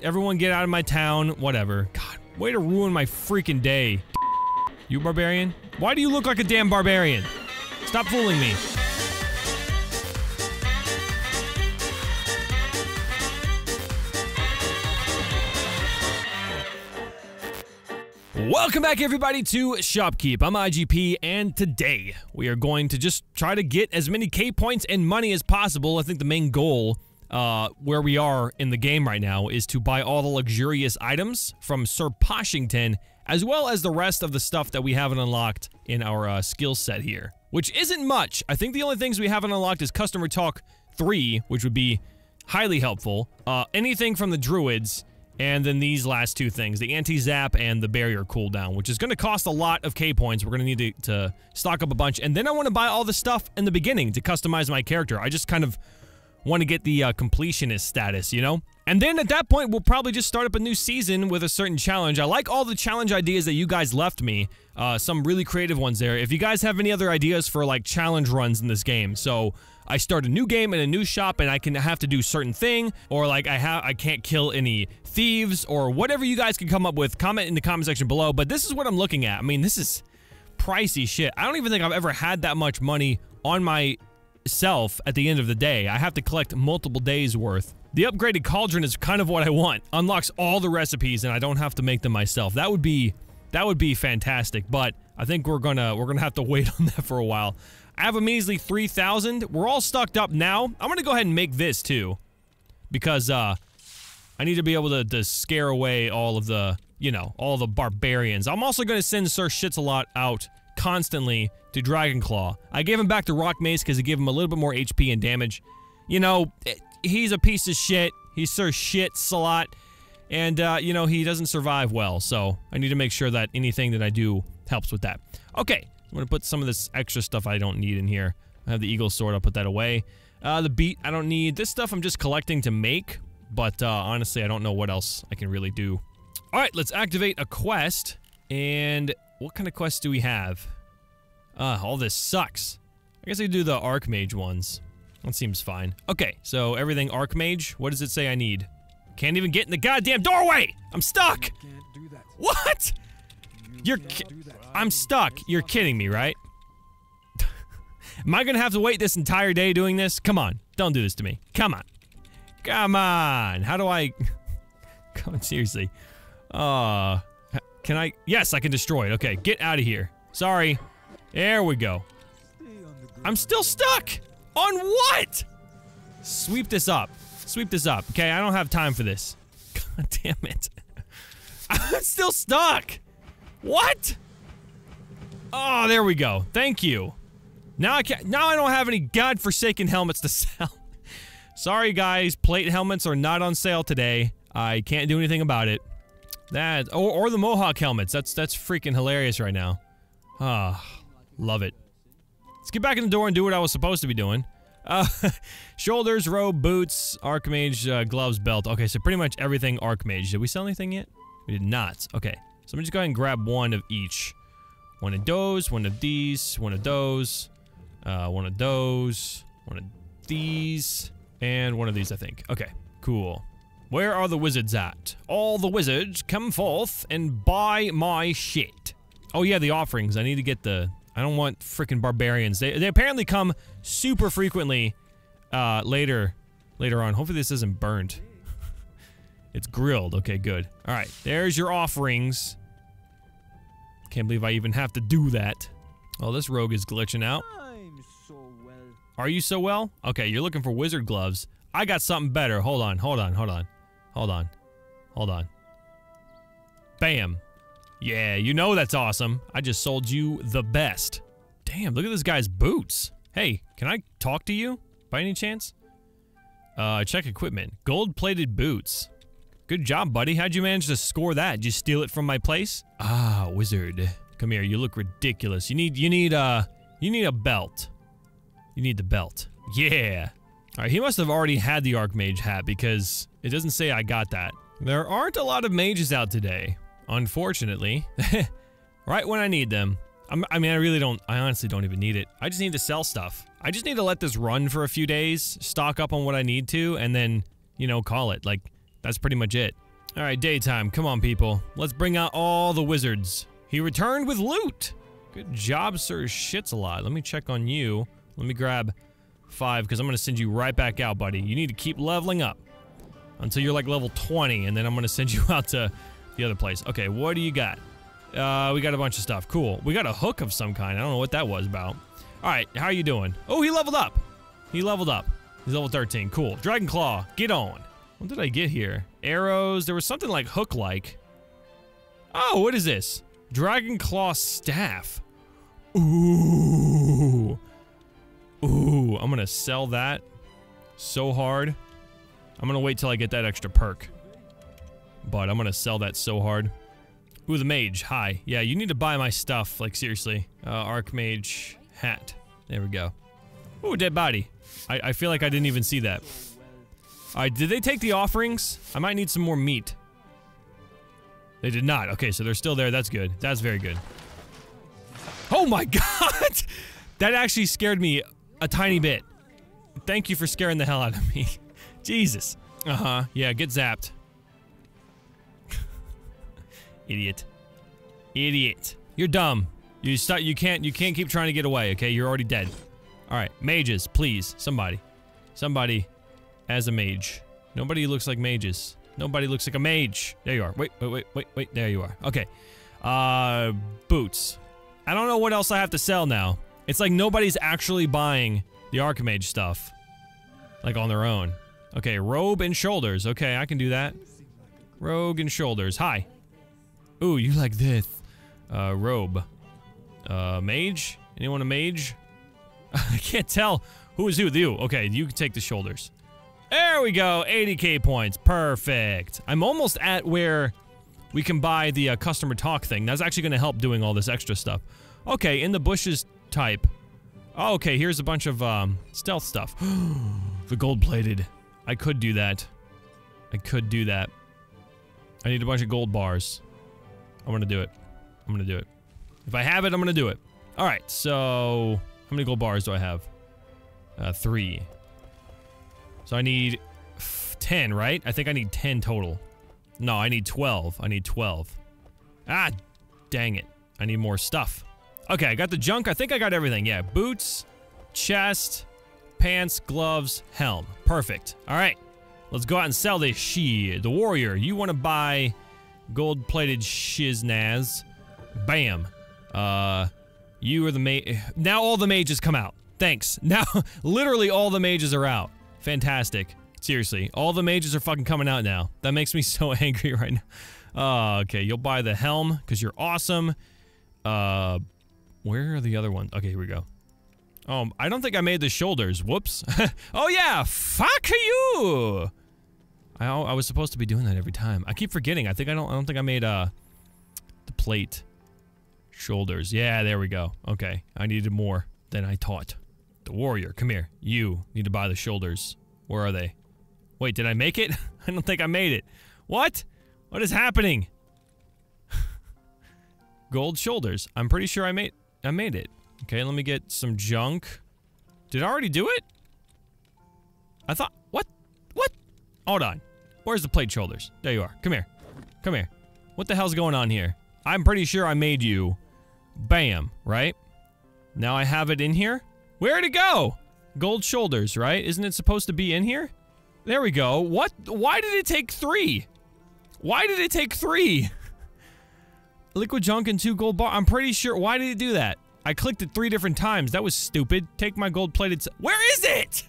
Everyone get out of my town. Whatever. God, way to ruin my freaking day. You barbarian? Why do you look like a damn barbarian? Stop fooling me. Welcome back, everybody, to Shoppe Keep. I'm IGP, and today we are going to just try to get as many K points and money as possible. I think the main goal, uh, where we are in the game right now, is to buy all the luxurious items from Sir Poshington, as well as the rest of the stuff that we haven't unlocked in our uh, skill set here, which isn't much. I think the only things we haven't unlocked is Customer Talk 3, which would be highly helpful. Uh, anything from the Druids and then these last two things, the anti-zap and the barrier cooldown, which is going to cost a lot of K points. We're going to need to, to stock up a bunch. And then I want to buy all the stuff in the beginning to customize my character. I just kind of want to get the uh, completionist status, you know? And then at that point, we'll probably just start up a new season with a certain challenge. I like all the challenge ideas that you guys left me. Uh, some really creative ones there. If you guys have any other ideas for like challenge runs in this game, so I start a new game in a new shop and I can have to do certain thing, or like I have I can't kill any thieves, or whatever you guys can come up with, comment in the comment section below. But this is what I'm looking at. I mean, this is pricey shit. I don't even think I've ever had that much money on myself at the end of the day. I have to collect multiple days worth. The upgraded cauldron is kind of what I want. Unlocks all the recipes and I don't have to make them myself. That would be that would be fantastic, but I think we're gonna we're gonna have to wait on that for a while. I have a measly 3,000. We're all stocked up now. I'm gonna go ahead and make this too. Because, uh, I need to be able to, to scare away all of the, you know, all the barbarians. I'm also gonna send Sir Shits-a-Lot out constantly to Dragonclaw. I gave him back to Rock Mace because it gave him a little bit more HP and damage. You know, eh, he's a piece of shit. He's Sir Shits-a-Lot. And, uh, you know, he doesn't survive well, so I need to make sure that anything that I do helps with that. Okay, I'm gonna put some of this extra stuff I don't need in here. I have the eagle sword, I'll put that away. Uh, the beat, I don't need. This stuff I'm just collecting to make, but uh, honestly, I don't know what else I can really do. All right, let's activate a quest. And what kind of quests do we have? Uh, all this sucks. I guess I do the Archmage ones. That seems fine. Okay, so everything Archmage. What does it say I need? Can't even get in the goddamn doorway! I'm stuck! What? You're I'm stuck. You're kidding me, right? Am I gonna have to wait this entire day doing this? Come on. Don't do this to me. Come on. Come on. How do I... Come on, seriously. Uh... Can I... Yes, I can destroy it. Okay, get out of here. Sorry. There we go. I'm still stuck! On what? Sweep this up. Sweep this up. Okay, I don't have time for this. God damn it. I'm still stuck! What? Oh, there we go. Thank you. Now I can't- now I don't have any godforsaken helmets to sell. Sorry guys, plate helmets are not on sale today. I can't do anything about it. That or, or the Mohawk helmets. That's that's freaking hilarious right now. Ah, oh, love it. Let's get back in the door and do what I was supposed to be doing. Uh, shoulders, robe, boots, Archmage, uh, gloves, belt. Okay, so pretty much everything Archmage. Did we sell anything yet? We did not. Okay, so I'm just going to grab one of each. One of those, one of these, one of those, uh, one of those, one of these, and one of these, I think. Okay, cool. Where are the wizards at? All the wizards, come forth and buy my shit. Oh yeah, the offerings. I need to get the... I don't want freaking barbarians. They, they apparently come super frequently uh, later later on. Hopefully this isn't burnt. it's grilled. Okay, good. All right, there's your offerings. Can't believe I even have to do that. Oh, this rogue is glitching out. So well. Are you so well? Okay, you're looking for wizard gloves. I got something better. Hold on, hold on, hold on. Hold on. Hold on. Bam. Yeah, you know that's awesome. I just sold you the best. Damn, look at this guy's boots. Hey, can I talk to you by any chance? Uh, check equipment. Gold-plated boots. Good job, buddy. How'd you manage to score that? Did you steal it from my place? Ah, wizard. Come here. You look ridiculous. You need, you need, uh, you need a belt. You need the belt. Yeah. All right, he must have already had the Archmage hat because it doesn't say I got that. There aren't a lot of mages out today, unfortunately. right when I need them. I'm, i mean, I really don't, I honestly don't even need it. I just need to sell stuff. I just need to let this run for a few days, stock up on what I need to, and then, you know, call it. Like, that's pretty much it. All right, daytime. Come on, people. Let's bring out all the wizards. He returned with loot. Good job, sir. Shit's a lot. Let me check on you. Let me grab five, because I'm going to send you right back out, buddy. You need to keep leveling up until you're like level 20, and then I'm going to send you out to the other place. Okay, what do you got? Uh, we got a bunch of stuff. Cool. We got a hook of some kind. I don't know what that was about. All right, how are you doing? Oh, he leveled up. He leveled up. He's level 13. Cool. Dragon Claw, get on. What did I get here? Arrows. There was something like hook-like. Oh, what is this? Dragon Claw Staff. Ooh. Ooh, I'm gonna sell that so hard. I'm gonna wait till I get that extra perk. But I'm gonna sell that so hard. Ooh, the mage. Hi. Yeah, you need to buy my stuff. Like, seriously. Uh, Archmage hat. There we go. Ooh, dead body. I, I feel like I didn't even see that. Alright, did they take the offerings? I might need some more meat. They did not. Okay, so they're still there. That's good. That's very good. Oh my god! that actually scared me a tiny bit. Thank you for scaring the hell out of me. Jesus. Uh-huh. Yeah, get zapped. Idiot. Idiot. You're dumb. You start you can't you can't keep trying to get away, okay? You're already dead. Alright, mages, please. Somebody. Somebody as a mage. Nobody looks like mages. Nobody looks like a mage. There you are. Wait, wait, wait, wait, wait. There you are. Okay. Uh, boots. I don't know what else I have to sell now. It's like nobody's actually buying the Archmage stuff. Like on their own. Okay, robe and shoulders. Okay, I can do that. Rogue and shoulders. Hi. Ooh, you like this. Uh, robe. Uh, mage? Anyone a mage? I can't tell who is who. With you. Okay, you can take the shoulders. There we go. 80k points. Perfect. I'm almost at where we can buy the uh, customer talk thing. That's actually going to help doing all this extra stuff. Okay, in the bushes type. Oh, okay, here's a bunch of um, stealth stuff. the gold-plated. I could do that. I could do that. I need a bunch of gold bars. I'm gonna do it. I'm gonna do it. If I have it, I'm gonna do it. Alright, so... How many gold bars do I have? Uh, three. So I need 10, right? I think I need 10 total. No, I need 12. I need 12. Ah, dang it. I need more stuff. Okay, I got the junk. I think I got everything. Yeah, boots, chest, pants, gloves, helm. Perfect. All right, let's go out and sell this she. The warrior, you want to buy gold-plated shiznaz. Bam. Uh, you are the mage. Now all the mages come out. Thanks. Now, literally all the mages are out. Fantastic. Seriously, all the mages are fucking coming out now. That makes me so angry right now. Uh, okay, you'll buy the helm because you're awesome. Uh, where are the other ones? Okay, here we go. Oh, I don't think I made the shoulders. Whoops. oh yeah, fuck you. I, I was supposed to be doing that every time. I keep forgetting. I think I don't. I don't think I made uh the plate shoulders. Yeah, there we go. Okay, I needed more than I taught. The warrior, come here. You need to buy the shoulders. Where are they? Wait, did I make it? I don't think I made it. What? What is happening? Gold shoulders. I'm pretty sure I made I made it. Okay, let me get some junk. Did I already do it? I thought what? What? Hold on. Where's the plate shoulders? There you are. Come here. Come here. What the hell's going on here? I'm pretty sure I made you. Bam, right? Now I have it in here? Where'd it go? Gold shoulders, right? Isn't it supposed to be in here? There we go. What? Why did it take three? Why did it take three? Liquid junk and two gold bar. I'm pretty sure. Why did it do that? I clicked it three different times. That was stupid. Take my gold plated. Where is it?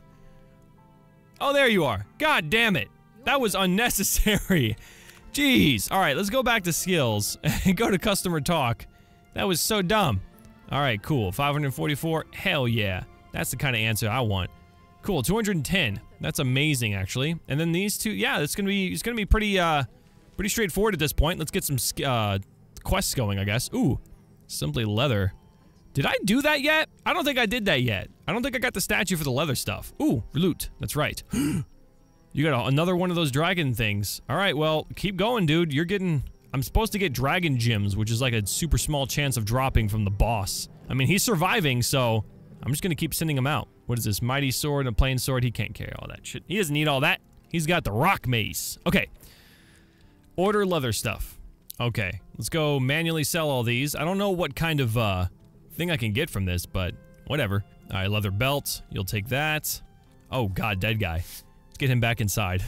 Oh, there you are. God damn it. That was unnecessary. Jeez. All right, let's go back to skills and go to customer talk. That was so dumb. All right, cool. 544. Hell yeah. That's the kind of answer I want. Cool. 210. That's amazing, actually. And then these two. Yeah, it's gonna be. It's gonna be pretty. Uh, pretty straightforward at this point. Let's get some uh, quests going, I guess. Ooh, simply leather. Did I do that yet? I don't think I did that yet. I don't think I got the statue for the leather stuff. Ooh, loot. That's right. you got another one of those dragon things. All right, well, keep going, dude. You're getting I'm supposed to get dragon gems, which is like a super small chance of dropping from the boss. I mean, he's surviving, so I'm just gonna keep sending him out. What is this? Mighty sword and a plain sword? He can't carry all that shit. He doesn't need all that. He's got the rock mace. Okay. Order leather stuff. Okay, let's go manually sell all these. I don't know what kind of uh, thing I can get from this, but whatever. All right, leather belt. You'll take that. Oh, God, dead guy. Let's get him back inside.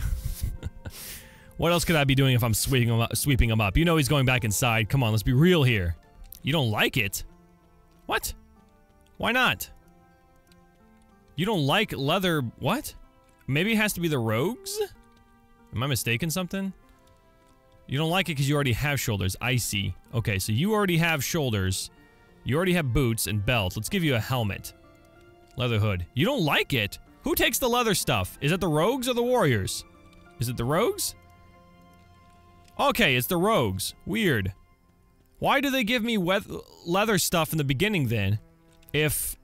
what else could I be doing if I'm sweeping him, up, sweeping him up? You know he's going back inside. Come on, let's be real here. You don't like it? What? Why not? You don't like leather... What? Maybe it has to be the rogues? Am I mistaken something? You don't like it because you already have shoulders. I see. Okay, so you already have shoulders. You already have boots and belts. Let's give you a helmet. Leather hood. You don't like it? Who takes the leather stuff? Is it the rogues or the warriors? Is it the rogues? Okay, it's the rogues. Weird. Why do they give me leather stuff in the beginning then, if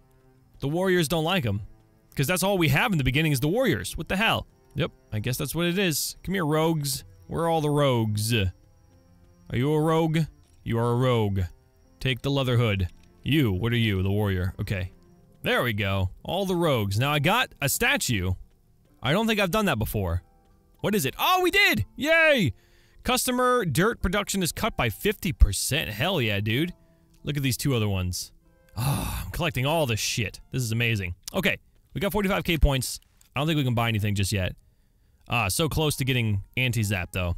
the warriors don't like them? Because that's all we have in the beginning is the warriors. What the hell? Yep, I guess that's what it is. Come here, rogues. Where are all the rogues? Are you a rogue? You are a rogue. Take the leather hood. You, what are you? The warrior. Okay. There we go. All the rogues. Now I got a statue. I don't think I've done that before. What is it? Oh, we did! Yay! Customer dirt production is cut by 50%. Hell yeah, dude. Look at these two other ones. Oh, I'm collecting all this shit. This is amazing. Okay, we got 45k points. I don't think we can buy anything just yet. Ah, so close to getting anti-zap, though.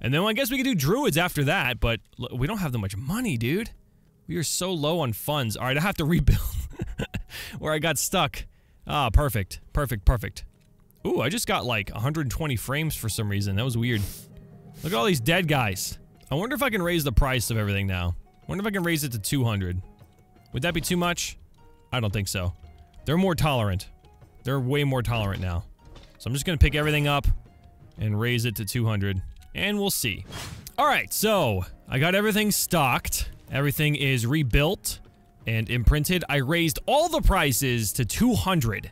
And then well, I guess we could do druids after that, but we don't have that much money, dude. We are so low on funds. All right, I have to rebuild where I got stuck. Ah, perfect. Perfect, perfect. Ooh, I just got like 120 frames for some reason. That was weird. Look at all these dead guys. I wonder if I can raise the price of everything now. Wonder if I can raise it to 200. Would that be too much? I don't think so. They're more tolerant. They're way more tolerant now. So I'm just gonna pick everything up and raise it to 200. And we'll see. Alright, so I got everything stocked. Everything is rebuilt and imprinted. I raised all the prices to 200%.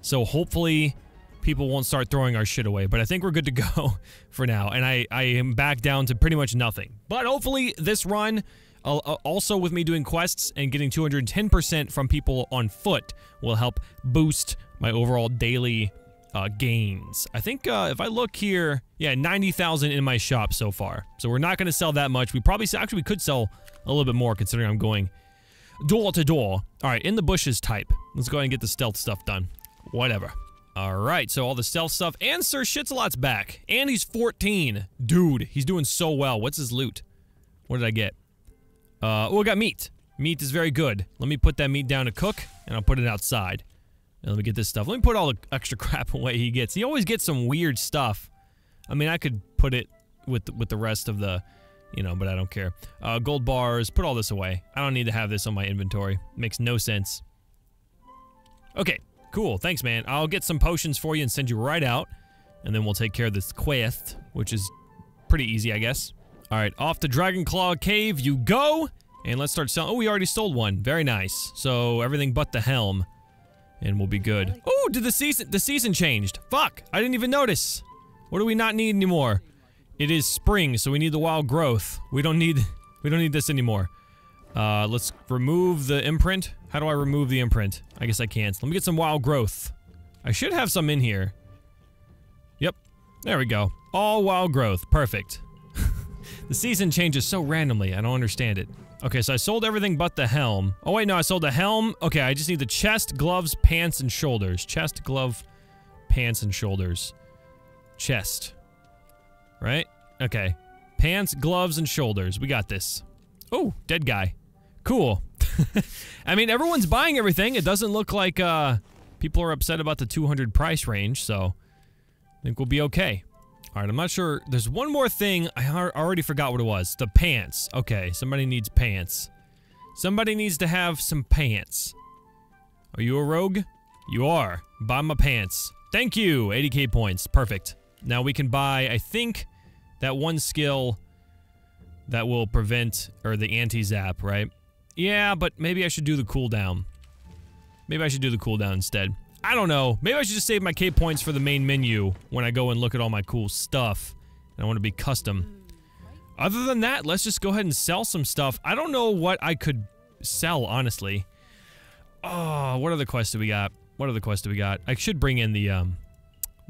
So hopefully people won't start throwing our shit away. But I think we're good to go for now. And I, I am back down to pretty much nothing. But hopefully this run, uh also with me doing quests and getting 210% from people on foot, will help boost my overall daily uh, gains. I think uh, if I look here, yeah, 90,000 in my shop so far. So we're not going to sell that much. We probably, actually we could sell a little bit more considering I'm going door to door. All right, in the bushes type. Let's go ahead and get the stealth stuff done. Whatever. Alright, so all the stealth stuff, and Sir Shitsalot's back. And he's 14. Dude, he's doing so well. What's his loot? What did I get? Uh, oh, I got meat. Meat is very good. Let me put that meat down to cook, and I'll put it outside. Let me get this stuff. Let me put all the extra crap away he gets. He always gets some weird stuff. I mean, I could put it with with the rest of the, you know, but I don't care. Uh, gold bars, put all this away. I don't need to have this on my inventory. Makes no sense. Okay, Cool, thanks, man. I'll get some potions for you and send you right out. And then we'll take care of this quest, which is pretty easy, I guess. All right, off to Dragonclaw Cave you go. And let's start selling. Oh, we already sold one. Very nice. So everything but the helm. And we'll be good. Oh, did the season the season changed? Fuck, I didn't even notice. What do we not need anymore? It is spring, so we need the wild growth. We don't need we don't need this anymore. Uh, let's remove the imprint. How do I remove the imprint? I guess I can't. Let me get some wild growth. I should have some in here. Yep. There we go. All wild growth. Perfect. the season changes so randomly. I don't understand it. Okay, so I sold everything but the helm. Oh, wait, no, I sold the helm. Okay, I just need the chest, gloves, pants, and shoulders. Chest, glove, pants, and shoulders. Chest. Right? Okay. Pants, gloves, and shoulders. We got this. Oh, dead guy. Cool. I mean, everyone's buying everything. It doesn't look like uh, people are upset about the 200 price range, so I think we'll be okay. All right, I'm not sure. There's one more thing. I already forgot what it was. The pants. Okay, somebody needs pants. Somebody needs to have some pants. Are you a rogue? You are. Buy my pants. Thank you. 80k points. Perfect. Now we can buy, I think, that one skill that will prevent, or the anti-zap, right? Yeah, but maybe I should do the cooldown. Maybe I should do the cooldown instead. I don't know. Maybe I should just save my K points for the main menu when I go and look at all my cool stuff. And I want to be custom. Other than that, let's just go ahead and sell some stuff. I don't know what I could sell, honestly. Oh, what other quests do we got? What other quests do we got? I should bring in the, um,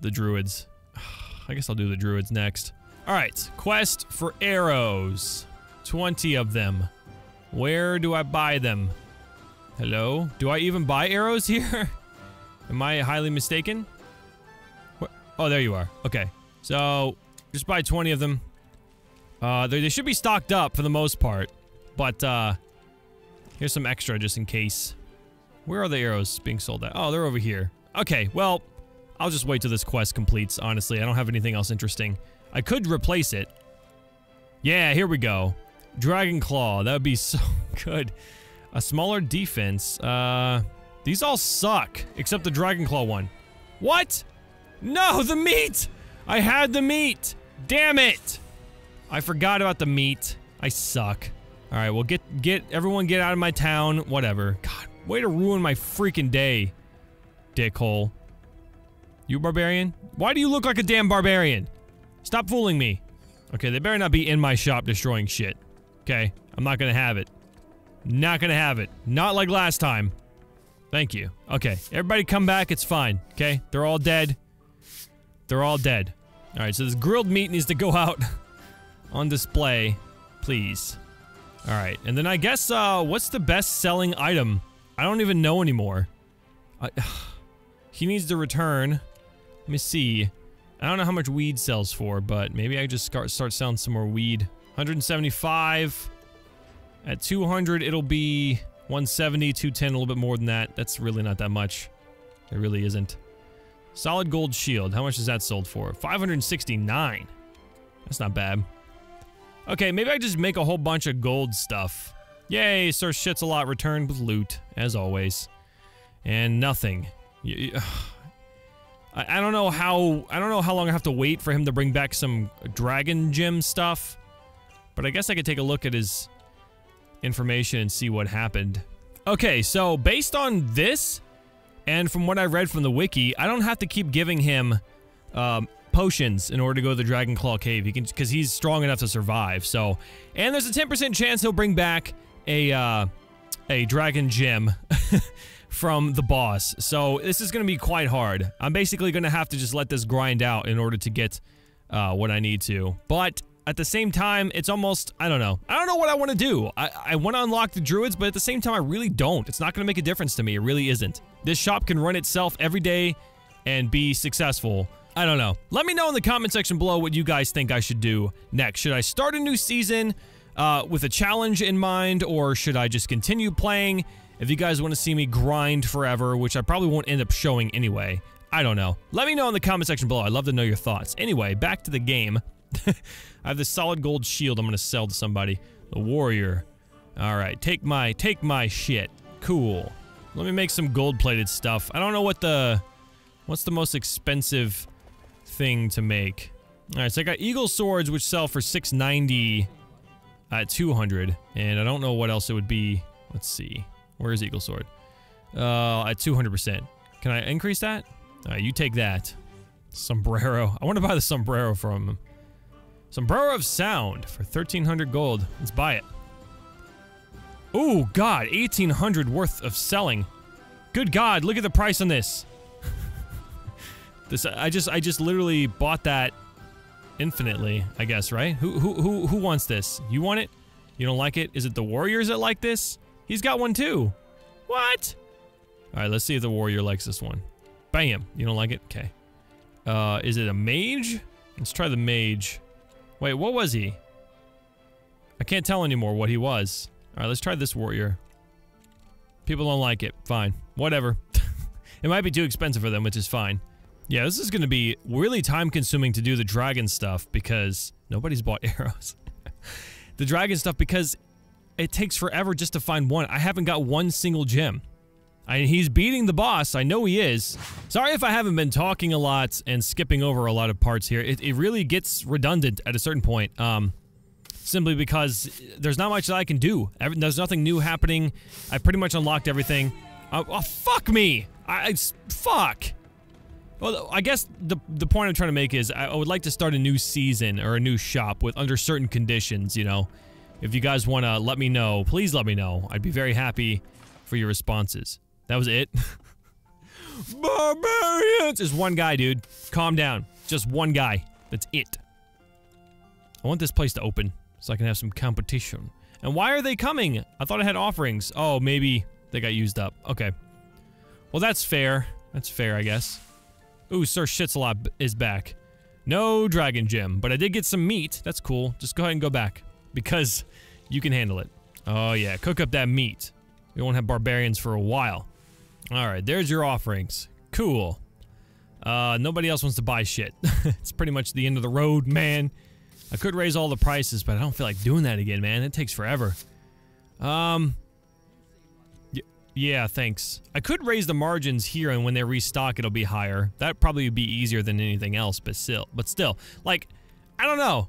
the druids. I guess I'll do the druids next. Alright, quest for arrows. 20 of them. Where do I buy them? Hello? Do I even buy arrows here? Am I highly mistaken? Oh, there you are. Okay. So, just buy 20 of them. Uh, they, they should be stocked up for the most part. But, uh, here's some extra just in case. Where are the arrows being sold at? Oh, they're over here. Okay, well, I'll just wait till this quest completes, honestly. I don't have anything else interesting. I could replace it. Yeah, here we go. Dragon Claw. That would be so good. A smaller defense. Uh, these all suck, except the Dragon Claw one. What? No, the meat! I had the meat! Damn it! I forgot about the meat. I suck. Alright, well get get everyone get out of my town. Whatever. God, way to ruin my freaking day. Dickhole. You barbarian? Why do you look like a damn barbarian? Stop fooling me. Okay, they better not be in my shop destroying shit. Okay, I'm not gonna have it. Not gonna have it. Not like last time. Thank you. Okay, everybody come back, it's fine. Okay, they're all dead. They're all dead. Alright, so this grilled meat needs to go out on display. Please. Alright, and then I guess, uh, what's the best selling item? I don't even know anymore. I, he needs to return. Let me see. I don't know how much weed sells for, but maybe I just start, start selling some more weed. 175. At 200, it'll be 170, 210, a little bit more than that. That's really not that much. It really isn't. Solid gold shield. How much is that sold for? 569. That's not bad. Okay, maybe I just make a whole bunch of gold stuff. Yay, Sir Shits-a-Lot returned with loot, as always. And nothing. I, I don't know how I don't know how long I have to wait for him to bring back some dragon gem stuff. But I guess I could take a look at his information and see what happened. Okay, so based on this, and from what I read from the wiki, I don't have to keep giving him um, potions in order to go to the Dragon Claw Cave. He can because he's strong enough to survive. So, and there's a 10% chance he'll bring back a uh, a dragon gem from the boss. So this is going to be quite hard. I'm basically going to have to just let this grind out in order to get uh, what I need to. But at the same time, it's almost, I don't know. I don't know what I want to do. I, I want to unlock the druids, but at the same time, I really don't. It's not going to make a difference to me. It really isn't. This shop can run itself every day and be successful. I don't know. Let me know in the comment section below what you guys think I should do next. Should I start a new season uh, with a challenge in mind, or should I just continue playing if you guys want to see me grind forever, which I probably won't end up showing anyway, I don't know. Let me know in the comment section below. I'd love to know your thoughts. Anyway, back to the game. I have this solid gold shield I'm going to sell to somebody. The warrior. All right, take my take my shit. Cool. Let me make some gold-plated stuff. I don't know what the what's the most expensive thing to make. All right, so I got eagle swords which sell for 690 at 200, and I don't know what else it would be. Let's see. Where's Eagle Sword? Uh, at 200%. Can I increase that? Uh, you take that. Sombrero. I want to buy the sombrero from him. Sombrero of Sound for 1300 gold. Let's buy it. Oh, God. 1800 worth of selling. Good God. Look at the price on this. this I just I just literally bought that infinitely, I guess, right? Who who who who wants this? You want it? You don't like it? Is it the warriors that like this? He's got one too. What? All right, let's see if the warrior likes this one. Bam. You don't like it? Okay. Uh, is it a mage? Let's try the mage. Wait, what was he? I can't tell anymore what he was. All right, let's try this warrior. People don't like it. Fine. Whatever. it might be too expensive for them, which is fine. Yeah, this is going to be really time consuming to do the dragon stuff because nobody's bought arrows. the dragon stuff because it takes forever just to find one. I haven't got one single gem. I he's beating the boss. I know he is. Sorry if I haven't been talking a lot and skipping over a lot of parts here. It, it really gets redundant at a certain point. Um, simply because there's not much that I can do. There's nothing new happening. I pretty much unlocked everything. Uh, oh, fuck me! I, I, fuck! Well, I guess the the point I'm trying to make is I would like to start a new season or a new shop with under certain conditions, you know. If you guys want to let me know, please let me know. I'd be very happy for your responses. That was it. Barbarians! Is one guy, dude. Calm down. Just one guy. That's it. I want this place to open so I can have some competition. And why are they coming? I thought I had offerings. Oh, maybe they got used up. Okay. Well, that's fair. That's fair, I guess. Ooh, Sir Shitsalot is back. No Dragon Gem, but I did get some meat. That's cool. Just go ahead and go back because you can handle it. Oh, yeah. Cook up that meat. We won't have barbarians for a while. All right, there's your offerings. Cool. Uh, nobody else wants to buy shit. it's pretty much the end of the road, man. I could raise all the prices, but I don't feel like doing that again, man. It takes forever. Um, yeah, thanks. I could raise the margins here, and when they restock, it'll be higher. That probably would be easier than anything else, but still, but still, like, I don't know.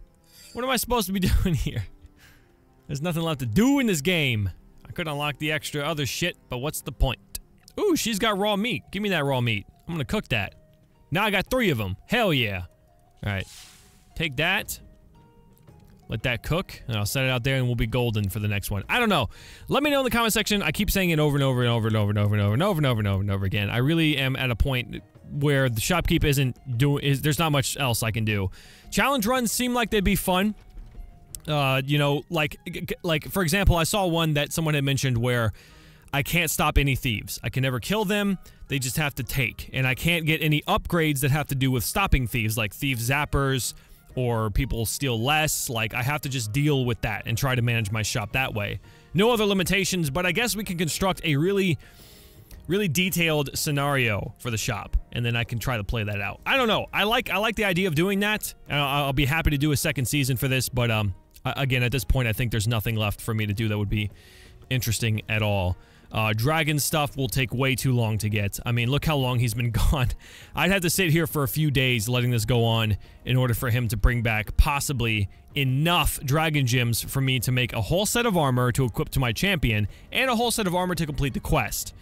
What am I supposed to be doing here? There's nothing left to do in this game. I could unlock the extra other shit, but what's the point? Ooh, she's got raw meat. Give me that raw meat. I'm gonna cook that. Now I got three of them. Hell yeah. All right. Take that. Let that cook, and I'll set it out there, and we'll be golden for the next one. I don't know. Let me know in the comment section. I keep saying it over and over and over and over and over and over and over and over and over and over again. I really am at a point where the shopkeep isn't doing. Is there's not much else I can do. Challenge runs seem like they'd be fun. Uh, you know, like like for example, I saw one that someone had mentioned where I can't stop any thieves. I can never kill them. They just have to take, and I can't get any upgrades that have to do with stopping thieves, like thief zappers or people steal less. Like, I have to just deal with that and try to manage my shop that way. No other limitations, but I guess we can construct a really, really detailed scenario for the shop, and then I can try to play that out. I don't know. I like I like the idea of doing that. I'll, I'll be happy to do a second season for this, but um, again, at this point, I think there's nothing left for me to do that would be interesting at all. Uh, Dragon stuff will take way too long to get. I mean, look how long he's been gone. I'd have to sit here for a few days letting this go on in order for him to bring back possibly enough Dragon Gems for me to make a whole set of armor to equip to my champion and a whole set of armor to complete the quest.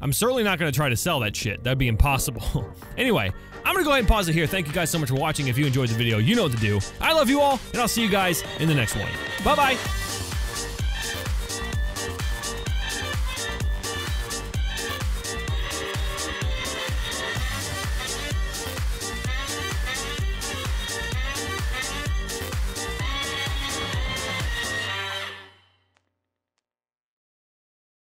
I'm certainly not going to try to sell that shit. That'd be impossible. anyway, I'm going to go ahead and pause it here. Thank you guys so much for watching. If you enjoyed the video, you know what to do. I love you all, and I'll see you guys in the next one. Bye-bye.